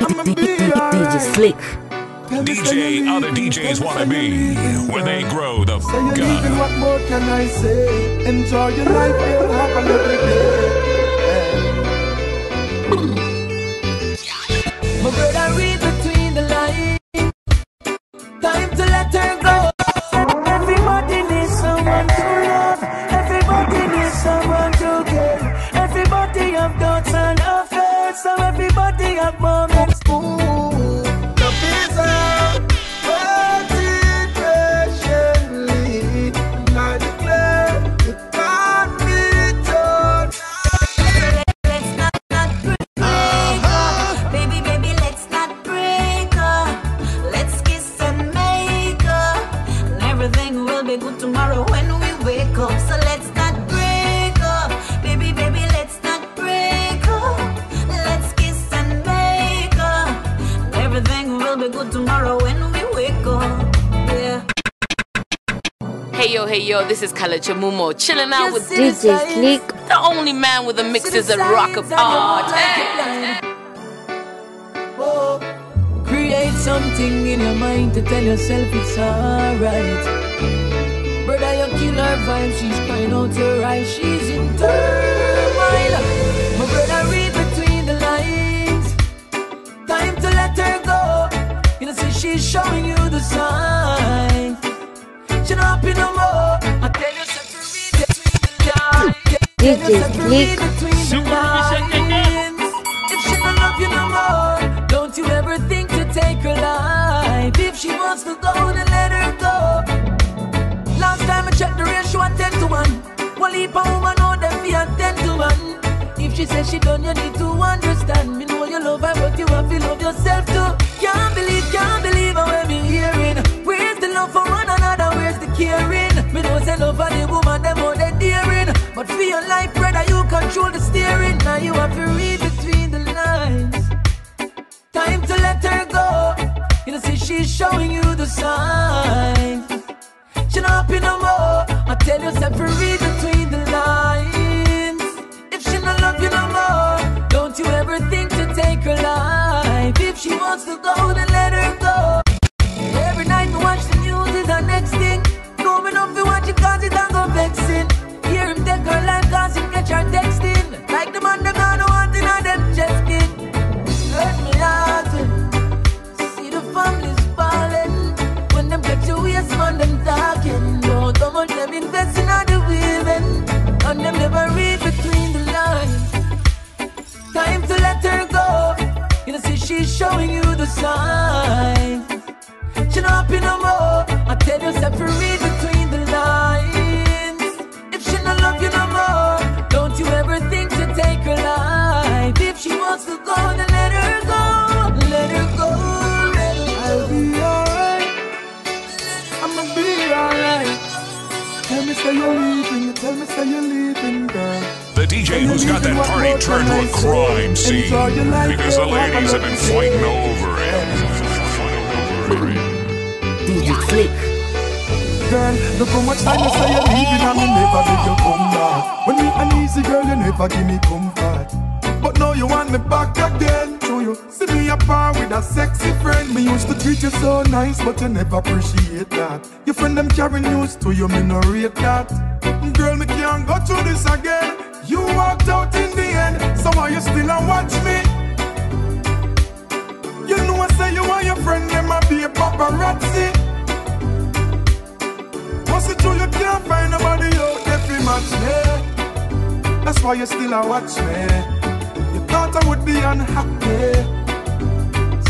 I'ma be alright. DJ Sleek. Tell me, say DJ you other DJs wanna be leaving, when they grow the Say you're fuck up. what more can I say? Enjoy your life, you'll have a lovely day. My brother this is Khaled Chamumo, chilling out with DJ Sleek. the only man with the mixes that rock apart. Oh, hey. Oh, create something in your mind to tell yourself it's alright. Brother, you kill her vibe, she's crying out her eyes, she's in turmoil. My brother, read between the lines. Time to let her go. You know, see, she's showing you the signs. She not happy no more. The lines. If she don't love you no more, don't you ever think to take her life. If she wants to go, then let her go. Last time I checked the ratio at 10 to 1. One leap of woman know them be at 10 to 1. If she says she done, you need to understand. Me know you love her, but you have to love yourself too. But for your life, brother, you control the steering. Now you have to read between the lines. Time to let her go. You know, see, she's showing you the signs. She not happy no more. I tell you, separate between the lines. If she not love you no more, don't you ever think to take her life. If she wants to go, then showing you the signs She not happy no more. I tell you separate between the lines. If she not love you no more Don't you ever think to take her life? If she wants to go then let her go. Let her go let her I'll be alright. I'ma be alright. Tell me say you're leaving, tell me say you're leaving, DJ who's got that party turned to a crime scene because the ladies have been fighting over him. DJ Sleek. Girl, look how much time you say you're leaving and me never did you come back. When me uneasy, girl, you never give me comfort. But now you want me back again. So you see me apart with a sexy friend. Me used to treat you so nice, but you never appreciate that. Your friend them carry news to you, me no rate that. Girl, me can't go through this again. You walked out in the end, so why you still a watch me? You know I say you want your friend, them a be a paparazzi. What's it true you can't find nobody out fi match me? That's why you still a watch me. You thought I would be unhappy,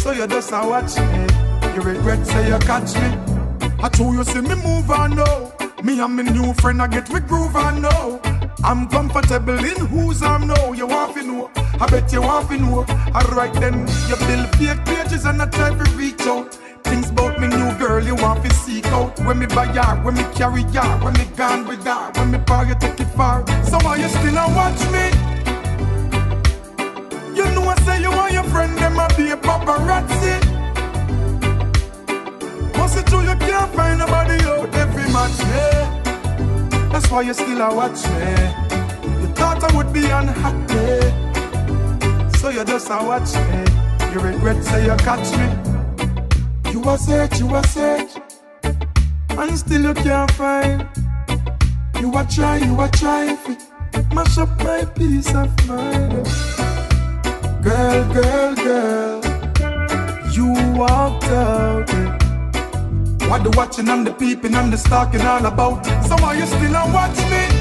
so you just a watch me. You regret say you catch me. I told you see me move on now. Me and my new friend I get me groove on now. I'm comfortable in who's I'm now. You want to know? I bet you want to know. Alright then, you build fake pages and I try to reach out. Things about me new girl you want to seek out. When me buy her, when me carry her, when me gone with her, when me buy you take it far. So why you still a watch me? You know I say you want your friend them a be a paparazzi. What's it true you can't find nobody out every match me? That's why you still a watch me. You thought I would be unhappy, so you just a watch me. You regret say you catch me. You a search, you a search, and still you can't find. You a try, you a try mash up my peace of mind. Girl, girl, girl, you walked out. What the watching and the peeping and the stalking all about? So why you still a watch me?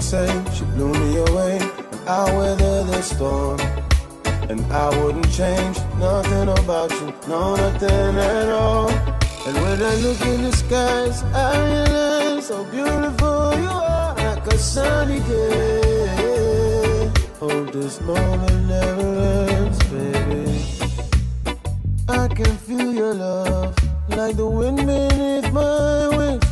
Say? She blew me away. and I weather the storm. And I wouldn't change nothing about you, no, nothing at all. And when I look in the skies, I realize how beautiful you are, like a sunny day. Oh, this moment never ends, baby. I can feel your love, like the wind beneath my wings.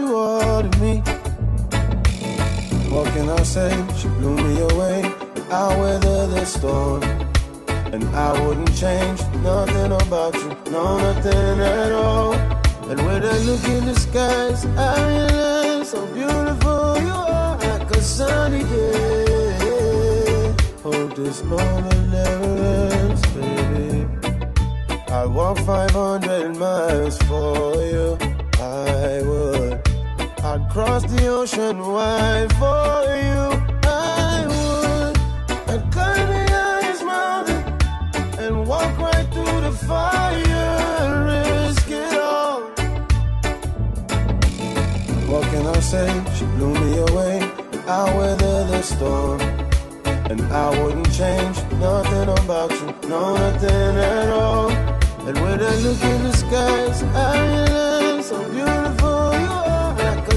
You are to me. What can I say? She blew me away. I weather the storm. And I wouldn't change nothing about you, no, nothing at all. And when I look in the skies, I realize how beautiful you are, like a sunny day. Oh, this moment never ends, baby. I walk 500 miles for you. I would. Cross the ocean wide for you. I would. I'd climb the highest mountain and walk right through the fire. Risk it all. What can I say? She blew me away. I weather the storm. And I wouldn't change nothing about you, no, nothing at all. And when I look in the skies, I realize how beautiful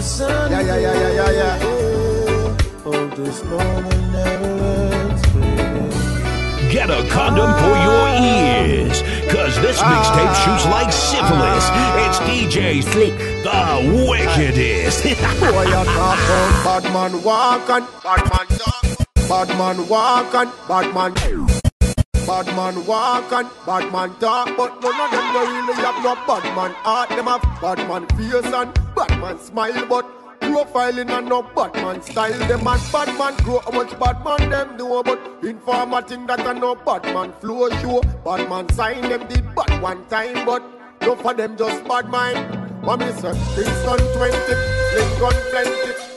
Yeah, yeah, yeah, yeah, yeah, yeah. Oh, oh, this moment never ends, baby. Get a condom for your ears, cause this mixtape shoots like syphilis. It's DJ Sleek. the wickedest. Boy, you talk about bad man walk bad man talk. Bad man walk and bad man. Bad man walk and bad man talk, but none of them no really have no bad man heart. Them have bad man face and bad man smile, but profiling and no bad man style. Them and bad man grow how much bad man them do, but informer think that I no bad man flow show. Bad man sign them did bad one time, but no for them just bad mind. Me say? Kingston 20, Lincoln plenty.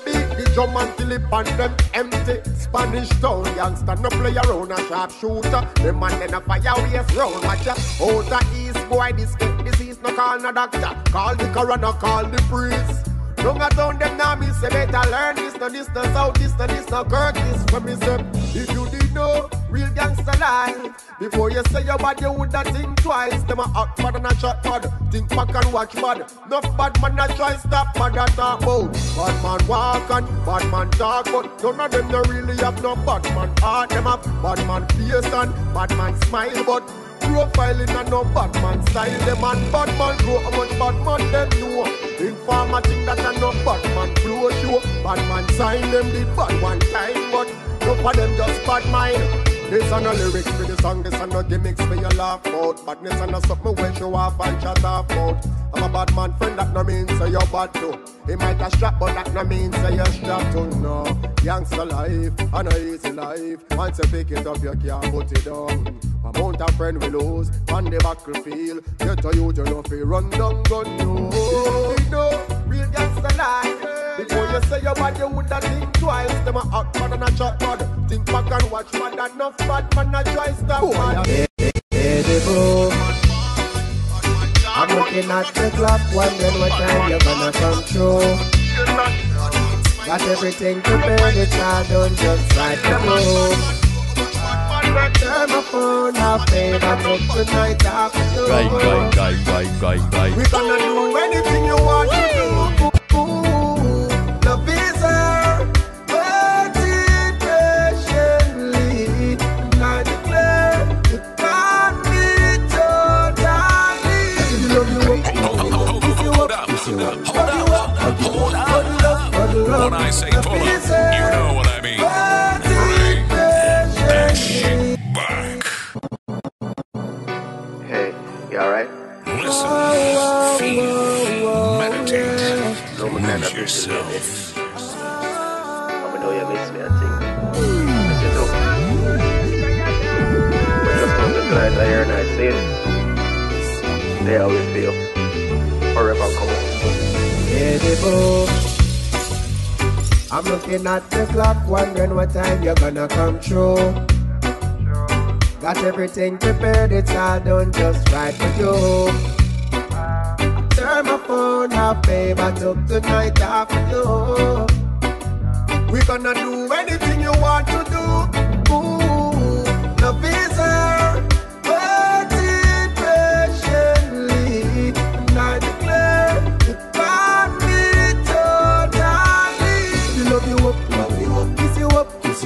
Drum until it pan them empty. Spanish town youngster no play around a sharp shooter. Them man then a fire waste round. Watch ya. Out the east boy this get disease no call no doctor. Call the coroner, call the priest. Long a town them now me say better learn this no this no south this no this no Kirk this for me say if you did know real gangster life before you say your bad you woulda think twice. Them a hot bad and a shot bad think back and watch bad enough bad man a try stop bad a talk about. Bad man walk and bad man talk but none of them no really have no bad man heart. Them have bad man face and bad man smile but Profiling and no bad man style. Them and bad man grow how much bad man them know. Informer that I no bad man flow show. Bad man sign them did bad one time, but no for them just bad mind. This are no lyrics for the song, this are no gimmicks for your laugh out. Badness are no something when show off and chat off out. I'm a bad man friend, that no mean say you're bad too. He might a strap, but that no mean say you're strapped too. No, youngster life, and a easy life. Once you pick it up, you can't put it down. Amount of friend we lose on the battlefield. Get a youth, you know, fi run down gun you. You know, real gangster life. Before you say your bad, you woulda think twice. Them a hot bad and a chat bad. Think back and watch man that man a try stop man. Baby, bro. I'm looking at the clock, wondering what time you're gonna come through. Got everything prepared, it's all done just like you know. Turn my phone off, babe, I'm up tonight after. Guy, guy, guy. We gonna do anything you want to do. forever come. I'm looking at the clock, wondering what time you're gonna come through. Got everything prepared, it's all done just right for you. Turn my phone off, babe, I took the night off for you. We gonna do anything you want to do.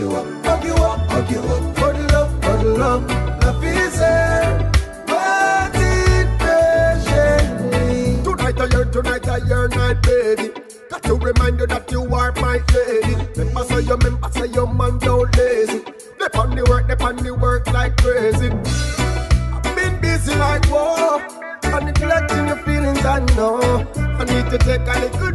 you up, hug you up, hug you up, for the love, for the love Love is here, waiting patiently. Tonight I yearn, tonight I yearn, night baby. Got to remind you that you are my lady. Remember, say you remember, say your man don't lazy. They on the work, they on the work like crazy. I've been busy like war, and neglecting your feelings I know. I need to take a little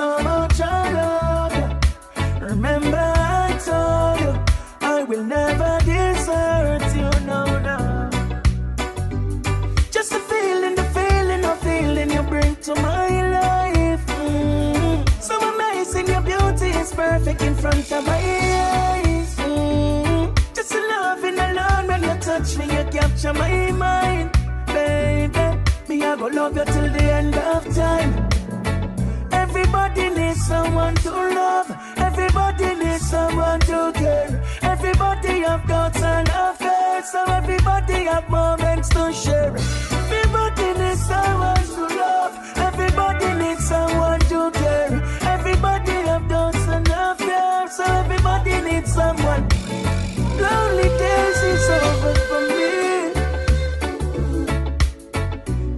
so much I love you. Remember I told you I will never desert you, no, no. Just the feeling, the feeling, the feeling you bring to my life. Mm. So amazing, your beauty is perfect in front of my eyes. Mm. Just the loving alone when you touch me, you capture my mind, baby. Me I go love you till the end of time. Everybody needs someone to love. Everybody needs someone to care. Everybody have doubts and affairs. So everybody have moments to share. Everybody needs someone to love. Everybody needs someone to care. Everybody have doubts and affairs. So everybody needs someone. Lonely days is over for me.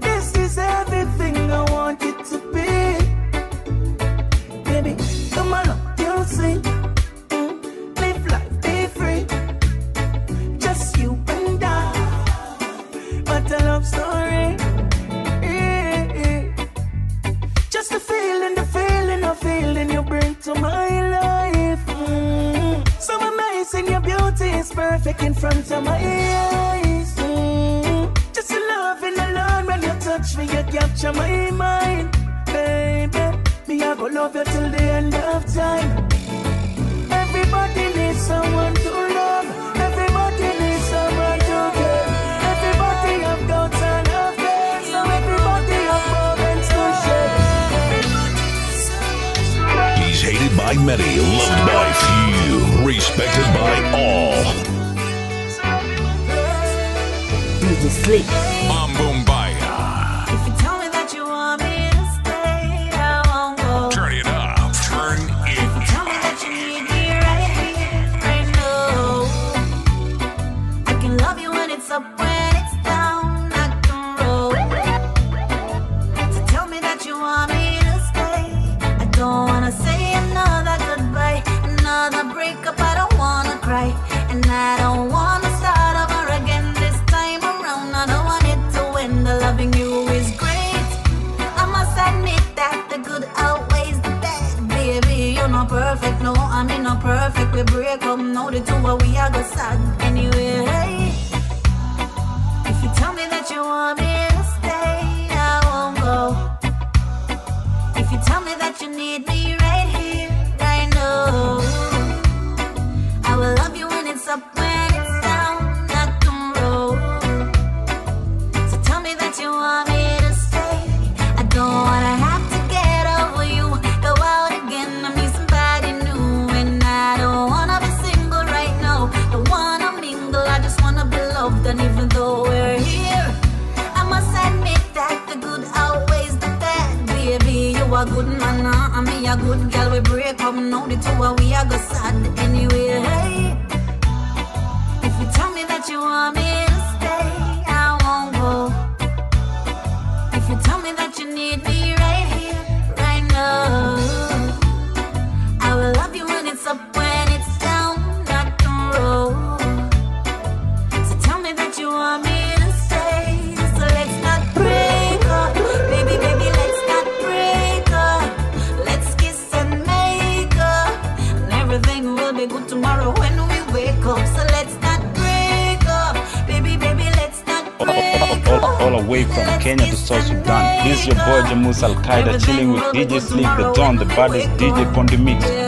This is everything I wanted to be. many, loved by few, respected by all. You just sleep. Mambo a good girl, we break up now. The two of we are go sad. is your boy Jamus Al Qaeda chilling with DJ sleep the Don, the baddest DJ Pondy Mix.